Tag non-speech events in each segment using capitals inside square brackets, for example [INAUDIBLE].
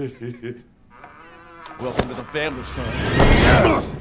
[LAUGHS] Welcome to the family, son.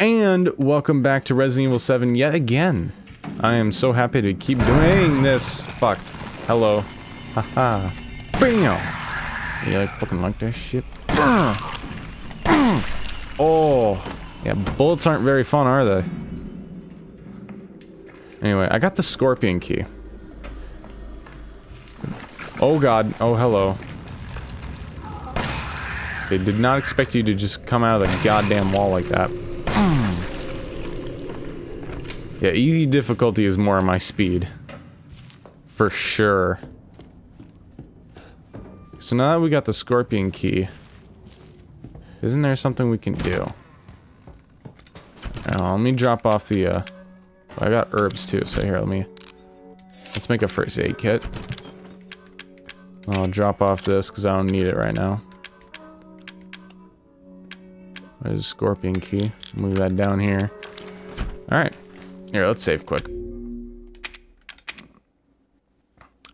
And welcome back to Resident Evil 7 yet again. I am so happy to keep doing this. Fuck. Hello. Haha. Bam! Yeah, I fucking like that shit. [CLEARS THROAT] Oh. Yeah, bullets aren't very fun, are they? Anyway, I got the scorpion key. Oh god. Oh, hello. They did not expect you to just come out of the goddamn wall like that. Yeah, easy difficulty is more my speed. For sure. So now that we got the scorpion key, isn't there something we can do? Now, let me drop off the, uh, I got herbs too, so here, let me, let's make a first aid kit. I'll drop off this because I don't need it right now. There's a scorpion key. Move that down here. Alright. Here, let's save quick.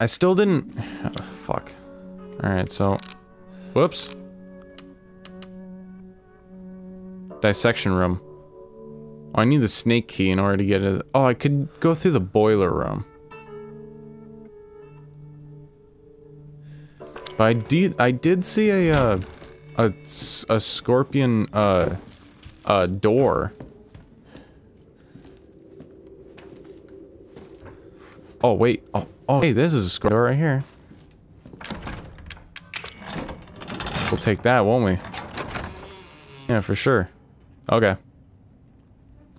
I still didn't... Oh, fuck. Alright, so... Whoops. Dissection room. Oh, I need the snake key in order to get it. Oh, I could go through the boiler room. But I did, I did see a, uh, a, a scorpion, uh, uh, door. Oh, wait. Oh, oh, hey, this is a scorpion door right here. We'll take that, won't we? Yeah, for sure. Okay.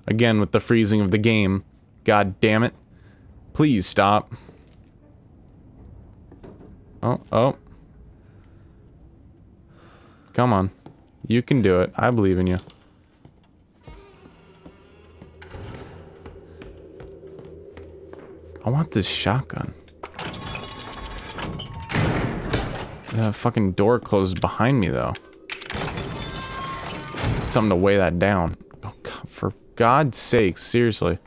Again, with the freezing of the game. God damn it. Please stop. Oh, oh. Come on. You can do it. I believe in you. I want this shotgun. The fucking door closes behind me, though. Something to weigh that down. Oh, God, for God's sake, seriously.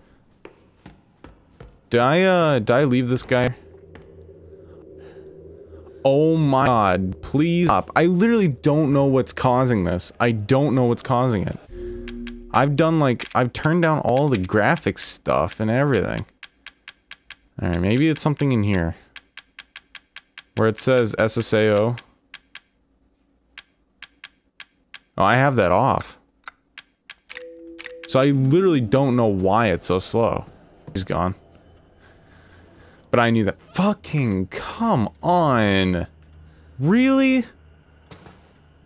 Did I, uh, did I leave this guy? Oh my god, please stop. I literally don't know what's causing this. I don't know what's causing it. I've done like, I've turned down all the graphics stuff and everything. Alright, maybe it's something in here. Where it says SSAO. Oh, I have that off. So I literally don't know why it's so slow. He's gone. But I knew that. Fucking come on. Really?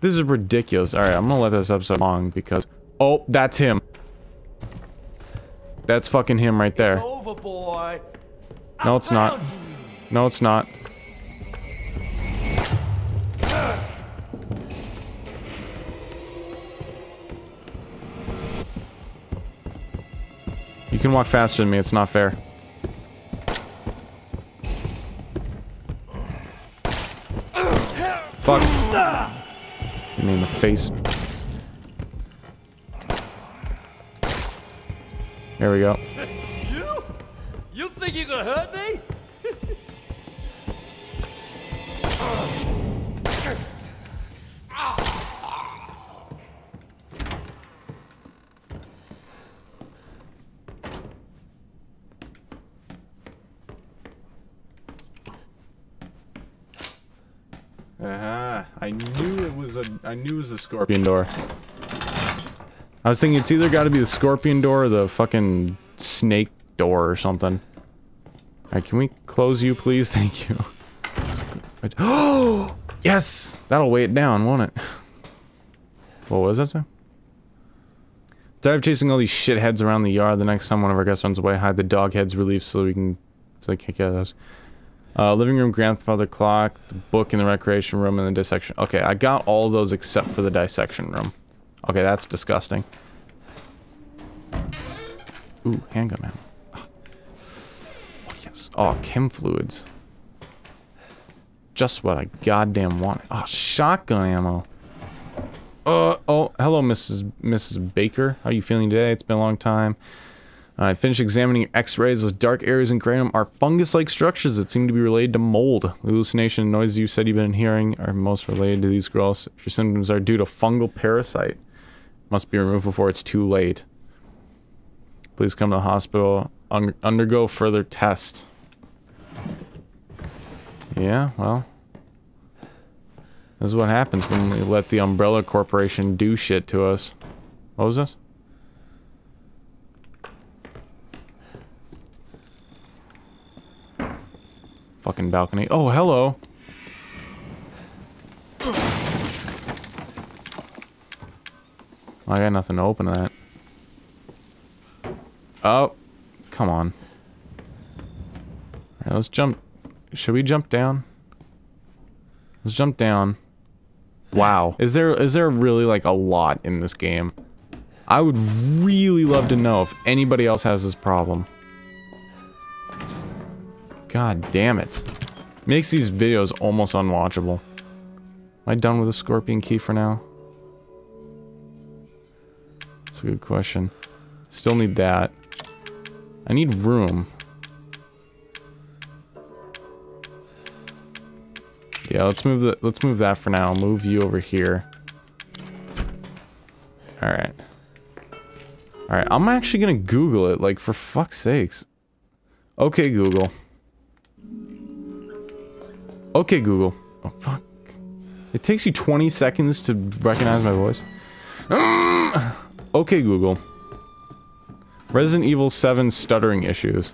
This is ridiculous. Alright, I'm gonna let this episode long because... Oh, that's him. That's fucking him right there. No, it's not. No, it's not. You can walk faster than me, it's not fair. Me in the face. There we go. You? You think you gonna hurt me? Uh-huh. I knew it was a I knew it was a scorpion door. I was thinking it's either got to be the scorpion door or the fucking snake door or something. Alright, can we close you please? [LAUGHS] Thank you. Oh! [GASPS] Yes! That'll weigh it down, won't it? What was that, sir? Tired of chasing all these shitheads around the yard. The next time one of our guests runs away, hide the dog heads relief so we can so they can't get us. Uh, living room, grandfather clock, the book in the recreation room, and the dissection. Okay, I got all those except for the dissection room. Okay, that's disgusting. Ooh, handgun ammo. Oh, yes. Oh, chem fluids. Just what I goddamn wanted. Oh, shotgun ammo. Uh, oh, hello, Mrs. Mrs. Baker. How are you feeling today? It's been a long time. Uh, I finished examining x-rays. Those dark areas in cranium are fungus-like structures that seem to be related to mold. The hallucination and noises you said you've been hearing are most related to these girls. If your symptoms are due to fungal parasite, must be removed before it's too late. Please come to the hospital. Un undergo further test. Yeah, well. This is what happens when we let the Umbrella Corporation do shit to us. What was this? Fucking balcony. Oh, hello. I got nothing to open that. Oh, come on. Alright, let's jump. Should we jump down? Let's jump down. Wow. Is there is there really like a lot in this game? I would really love to know if anybody else has this problem. God damn it. Makes these videos almost unwatchable. Am I done with the scorpion key for now? That's a good question. Still need that. I need room. Yeah, let's move the let's move that for now. Move you over here. Alright. Alright, I'm actually gonna Google it, like for fuck's sakes. Okay, Google. Okay, Google. Oh fuck. It takes you 20 seconds to recognize my voice. [CLEARS THROAT] okay, Google. Resident Evil 7 stuttering issues.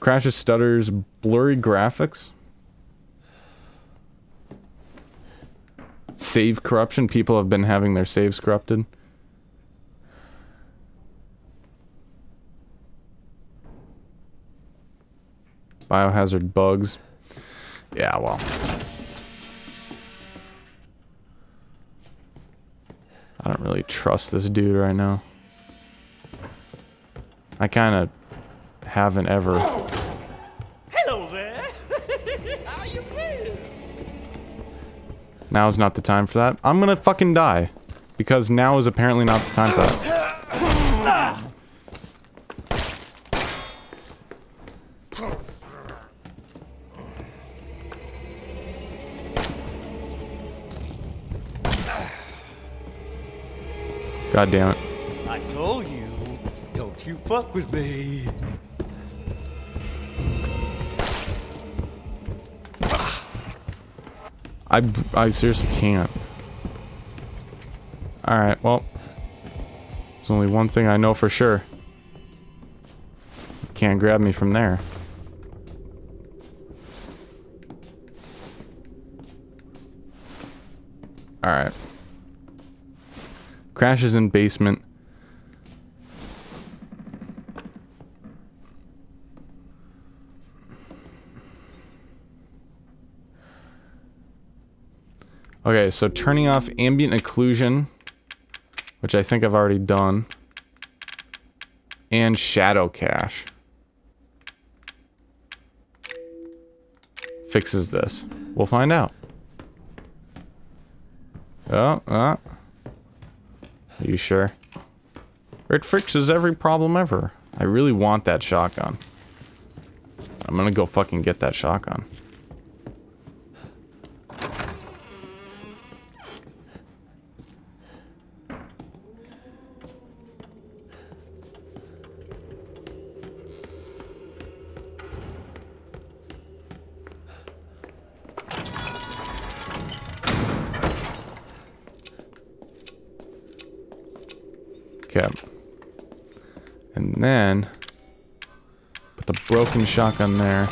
Crashes, stutters, blurry graphics. Save corruption. People have been having their saves corrupted. Biohazard bugs. Yeah, well. I don't really trust this dude right now. I kind of haven't ever. Oh! Hello there. [LAUGHS] How you been? Now is not the time for that. I'm gonna fucking die. Because now is apparently not the time for that. [LAUGHS] Ah! God damn it. I told you, don't you fuck with me. I, I seriously can't. Alright, well. There's only one thing I know for sure. You can't grab me from there. Alright. Crashes in basement. Okay, so turning off ambient occlusion, which I think I've already done, and shadow cache. Fixes this. We'll find out. Oh, uh. Are you sure? It fixes every problem ever. I really want that shotgun. I'm gonna go fucking get that shotgun. And then put the broken shotgun there.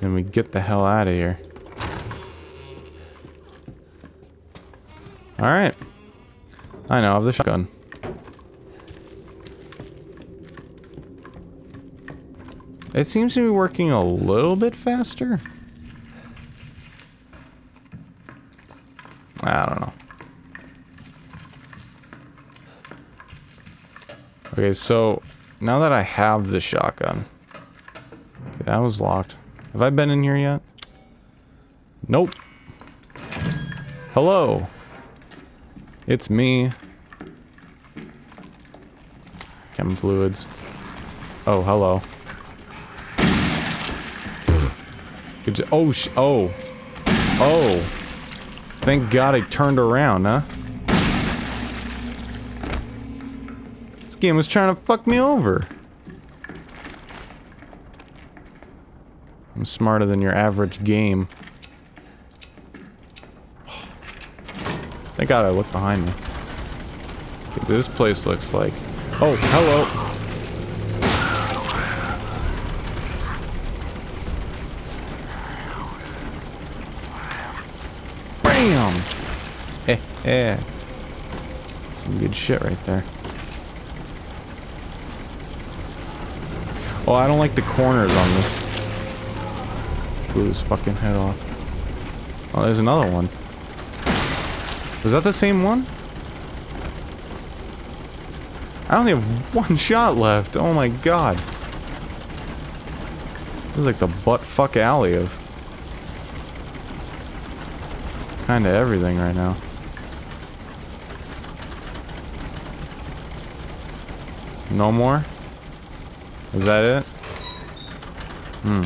Then we get the hell out of here. Alright. I know, have the shotgun. It seems to be working a little bit faster. I don't know. Okay, so now that I have the shotgun. Okay, that was locked. Have I been in here yet? Nope. Hello. It's me. Chem fluids. Oh, hello. Good oh, sh oh. Oh. Thank God I turned around, huh? This game was trying to fuck me over. I'm smarter than your average game. Thank God I looked behind me. This place looks like... Oh, hello. Eh. Some good shit right there. Oh, I don't like the corners on this. Blew his fucking head off. Oh, there's another one. Was that the same one? I only have one [LAUGHS] shot left. Oh my god. This is like the butt fuck alley of kind of everything right now. No more? Is that it? Hmm.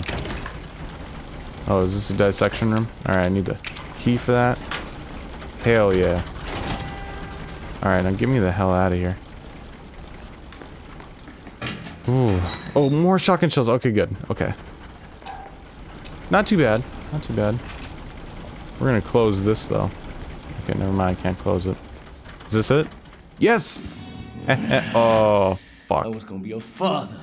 Oh, is this a dissection room? Alright, I need the key for that. Hell yeah. Alright, now get me the hell out of here. Ooh. Oh, more shotgun shells. Okay, good. Okay. Not too bad. Not too bad. We're gonna close this, though. Okay, never mind. I can't close it. Is this it? Yes! [LAUGHS] oh, fuck. I was gonna be a father.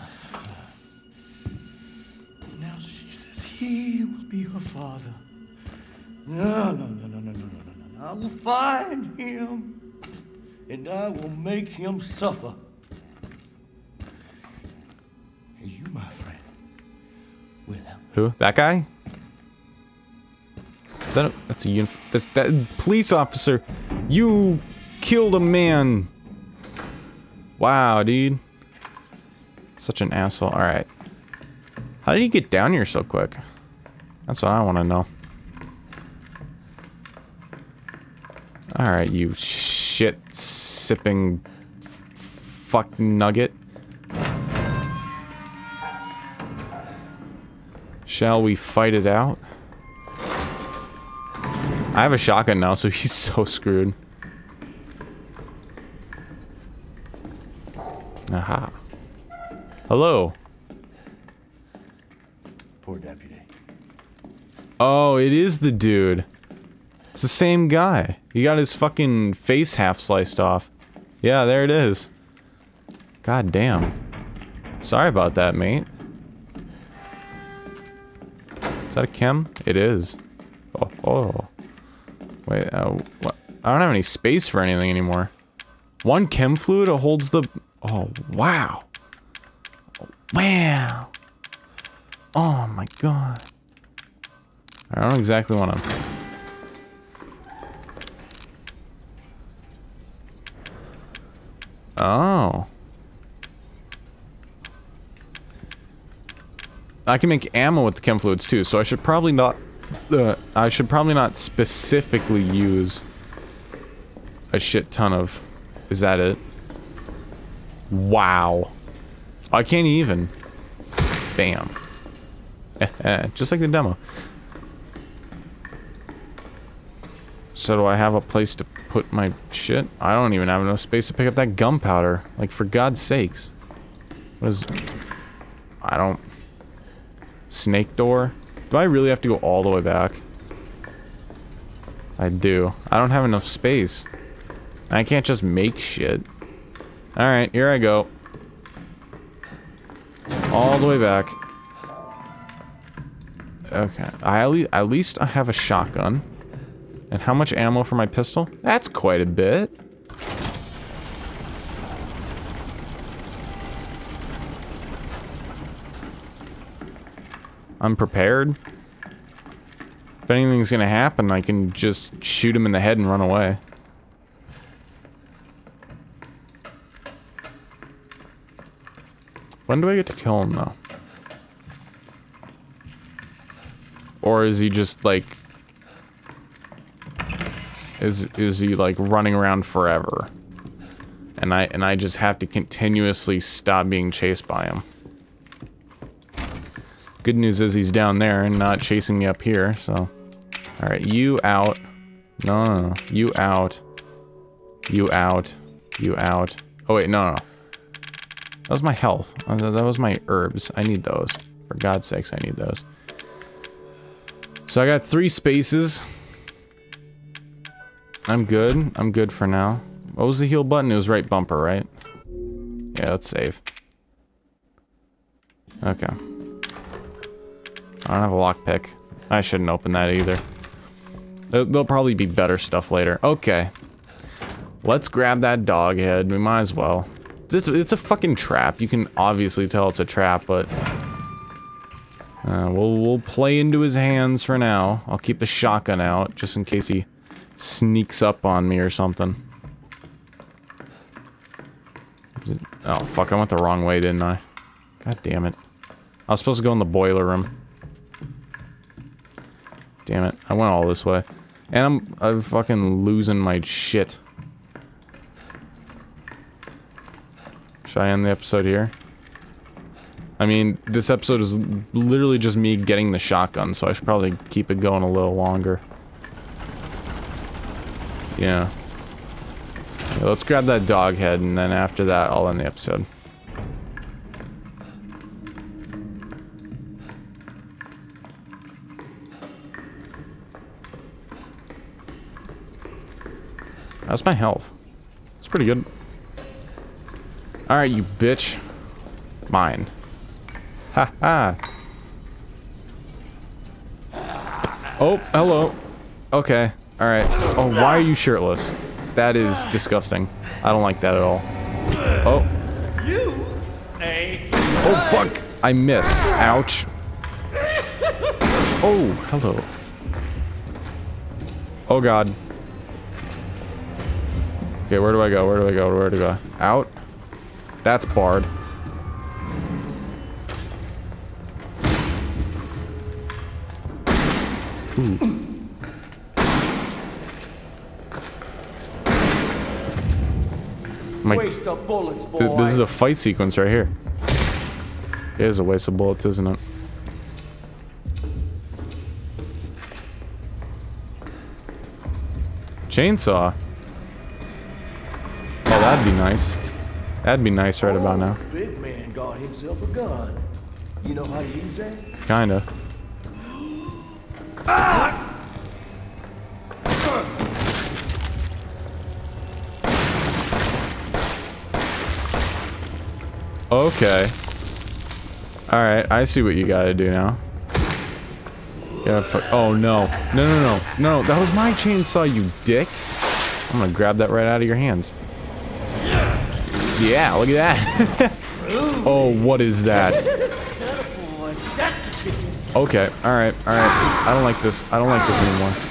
Now she says he will be her father. No, no, no, no, no, no, no, no. I will find him and I will make him suffer. And you, my friend, will help. Who? That guy? Is that a, that's a unif- that's, that- police officer, you killed a man. Wow, dude. Such an asshole. All right. How did you get down here so quick? That's what I want to know. All right, you shit sipping fuck nugget. Shall we fight it out? I have a shotgun now, so [LAUGHS] he's so screwed. Aha. Hello. Poor deputy. Oh, it is the dude. It's the same guy. He got his fucking face half sliced off. Yeah, there it is. God damn. Sorry about that, mate. Is that a chem? It is. Oh, oh. Wait, uh, what? I don't have any space for anything anymore. One chem fluid holds the... Oh, wow. Wow. Oh my god. I don't exactly want to... Oh. I can make ammo with the chem fluids too, so I should probably not... Uh, I should probably not specifically use a shit ton of... Is that it? Wow. I can't even. Bam. [LAUGHS] Just like the demo. So do I have a place to put my shit? I don't even have enough space to pick up that gunpowder. Like, for God's sakes. What is... I don't... Snake door? Do I really have to go all the way back? I do. I don't have enough space. I can't just make shit. Alright, here I go. All the way back. Okay. I at, le at least I have a shotgun. And how much ammo for my pistol? That's quite a bit. I'm prepared. If anything's gonna happen, I can just shoot him in the head and run away. When do I get to kill him, though? Or is he just like is is he like running around forever? And I and I just have to continuously stop being chased by him. Good news is he's down there and not chasing me up here, so. Alright, you out. No, no, no. You out. You out. You out. Oh, wait, no, no, no. That was my health. Uh, That was my herbs. I need those. For God's sakes, I need those. So I got three spaces. I'm good. I'm good for now. What was the heal button? It was right bumper, right? Yeah, let's save. Okay. I don't have a lockpick. I shouldn't open that either. There'll probably be better stuff later. Okay. Let's grab that dog head. We might as well. It's, it's a fucking trap. You can obviously tell it's a trap, but... Uh, we'll, we'll play into his hands for now. I'll keep the shotgun out, just in case he sneaks up on me or something. Oh, fuck. I went the wrong way, didn't I? God damn it. I was supposed to go in the boiler room. Damn it. I went all this way. And I'm, I'm fucking losing my shit. Should I end the episode here? I mean, this episode is literally just me getting the shotgun, so I should probably keep it going a little longer. Yeah. Yeah, let's grab that dog head, and then after that, I'll end the episode. How's my health? It's pretty good. Alright, you bitch. Mine. Ha ha. Oh, hello. Okay. Alright. Oh, why are you shirtless? That is disgusting. I don't like that at all. Oh. You? A. Oh, fuck. I missed. Ouch. Oh, hello. Oh, God. Okay, where do I go? Where do I go? Where do I go? Out? That's barred. Ooh. My, Waste of bullets, boy. th- this is a fight sequence right here. It is a waste of bullets, isn't it? Chainsaw. Oh, that'd be nice. That'd be nice right about now. Oh, Big man got himself a gun. You know how to use that? Kinda. Okay. Alright, I see what you gotta do now. Oh no. No, no, no. No, that was my chainsaw, you dick. I'm gonna grab that right out of your hands. Yeah, look at that. [LAUGHS] oh, what is that? Okay, alright, alright. I don't like this. I don't like this anymore.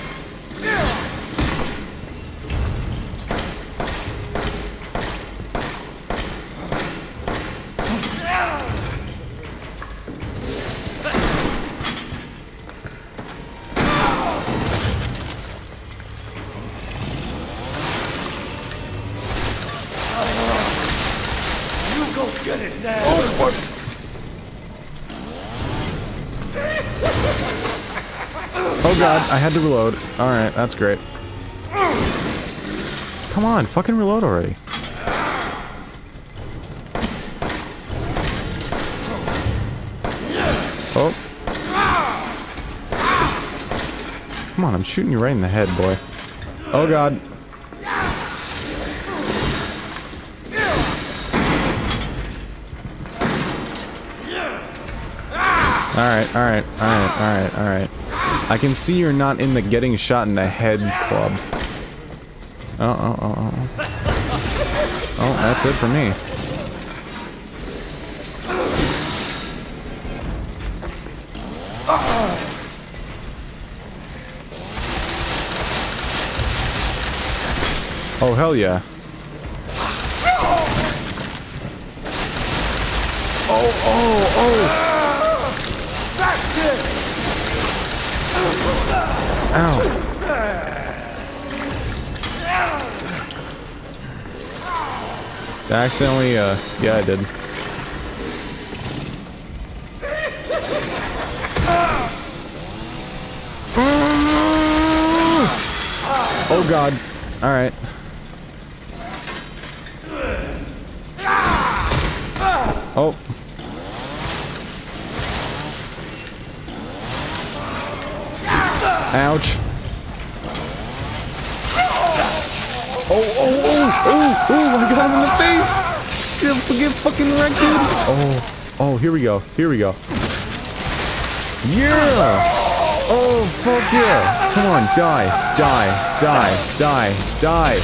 Oh god, I had to reload. Alright, that's great. Come on, fucking reload already. Oh. Come on, I'm shooting you right in the head, boy. Oh god. Alright, alright, alright, alright, alright. I can see you're not in the getting shot in the head club. Oh, oh, oh, oh. oh. That's it for me. Oh, hell yeah. Oh, oh, oh! That's it. Ow. I accidentally, uh, yeah, I did. Oh god. Alright. Oh. Ouch. Oh, oh, oh, oh, oh, oh, I got him in the face! Get, get fucking wrecked, dude! Oh, oh, here we go, here we go. Yeah! Oh, fuck yeah! Come on, die, die, die, die, die!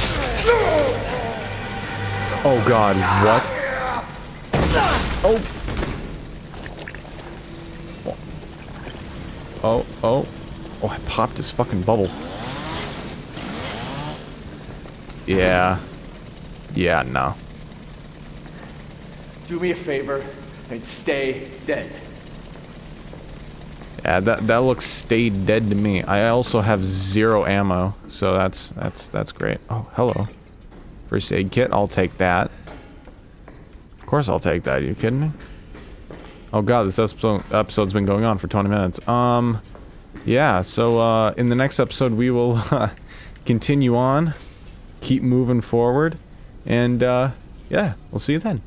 Oh god, what? Oh! Oh, oh. Oh, I popped his fucking bubble. Yeah. Yeah, no. Do me a favor and stay dead. Yeah, that that looks stayed dead to me. I also have zero ammo, so that's that's that's great. Oh, hello. First aid kit, I'll take that. Of course I'll take that, Are you kidding me? Oh god, this episode, episode's been going on for 20 minutes. Um, yeah, so uh, in the next episode we will [LAUGHS] uh, continue on, keep moving forward, and uh, yeah, we'll see you then.